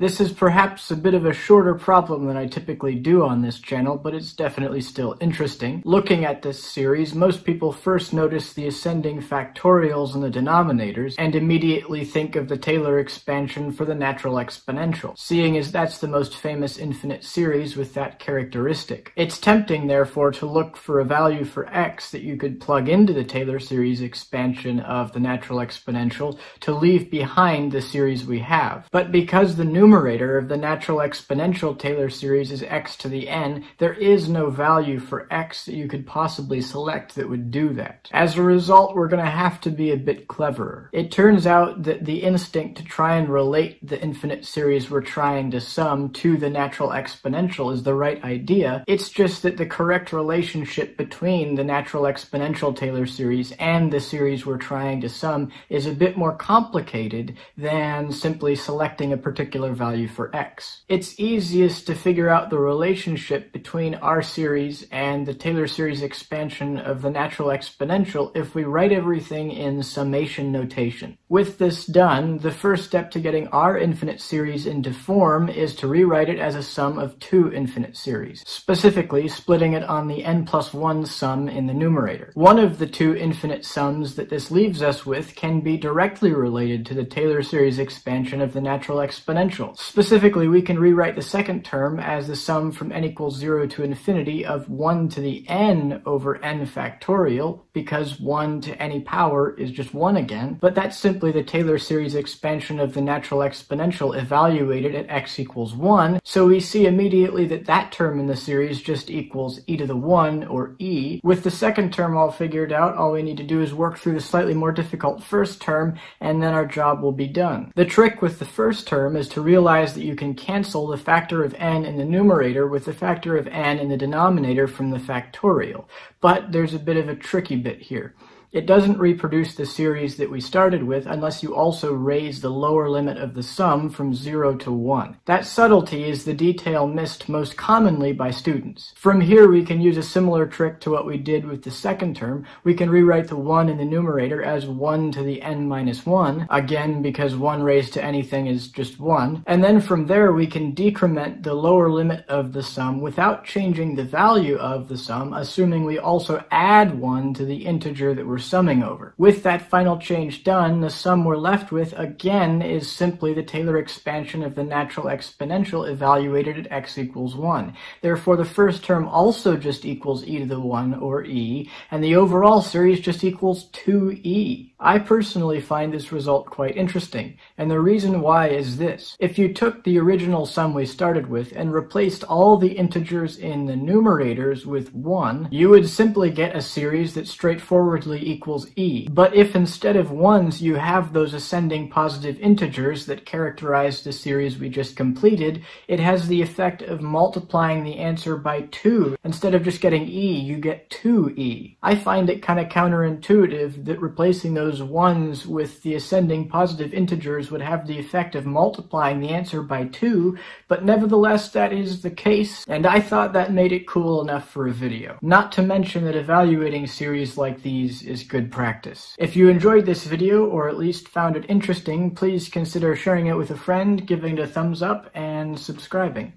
This is perhaps a bit of a shorter problem than I typically do on this channel, but it's definitely still interesting. Looking at this series, most people first notice the ascending factorials in the denominators, and immediately think of the Taylor expansion for the natural exponential, seeing as that's the most famous infinite series with that characteristic. It's tempting, therefore, to look for a value for x that you could plug into the Taylor series expansion of the natural exponential to leave behind the series we have. But because the numerator of the natural exponential Taylor series is x to the n, there is no value for x that you could possibly select that would do that. As a result, we're going to have to be a bit cleverer. It turns out that the instinct to try and relate the infinite series we're trying to sum to the natural exponential is the right idea. It's just that the correct relationship between the natural exponential Taylor series and the series we're trying to sum is a bit more complicated than simply selecting a particular value for x. It's easiest to figure out the relationship between our series and the Taylor series expansion of the natural exponential if we write everything in summation notation. With this done, the first step to getting our infinite series into form is to rewrite it as a sum of two infinite series, specifically splitting it on the n plus 1 sum in the numerator. One of the two infinite sums that this leaves us with can be directly related to the Taylor series expansion of the natural exponential. Specifically, we can rewrite the second term as the sum from n equals 0 to infinity of 1 to the n over n factorial, because 1 to any power is just 1 again, but that's simply the Taylor series expansion of the natural exponential evaluated at x equals 1, so we see immediately that that term in the series just equals e to the 1, or e. With the second term all figured out, all we need to do is work through the slightly more difficult first term, and then our job will be done. The trick with the first term is to realize that you can cancel the factor of n in the numerator with the factor of n in the denominator from the factorial. But there's a bit of a tricky bit here. It doesn't reproduce the series that we started with unless you also raise the lower limit of the sum from 0 to 1. That subtlety is the detail missed most commonly by students. From here we can use a similar trick to what we did with the second term. We can rewrite the 1 in the numerator as 1 to the n minus 1, again because 1 raised to anything is just 1, and then from there we can decrement the lower limit of the sum without changing the value of the sum, assuming we also add 1 to the integer that we're summing over. With that final change done, the sum we're left with again is simply the Taylor expansion of the natural exponential evaluated at x equals 1. Therefore, the first term also just equals e to the 1, or e, and the overall series just equals 2e. I personally find this result quite interesting, and the reason why is this. If you took the original sum we started with and replaced all the integers in the numerators with 1, you would simply get a series that straightforwardly equals e. But if instead of 1s you have those ascending positive integers that characterize the series we just completed, it has the effect of multiplying the answer by 2. Instead of just getting e, you get 2e. I find it kind of counterintuitive that replacing those ones with the ascending positive integers would have the effect of multiplying the answer by 2, but nevertheless that is the case, and I thought that made it cool enough for a video. Not to mention that evaluating series like these is good practice. If you enjoyed this video, or at least found it interesting, please consider sharing it with a friend, giving it a thumbs up, and subscribing.